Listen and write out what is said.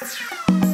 Bye.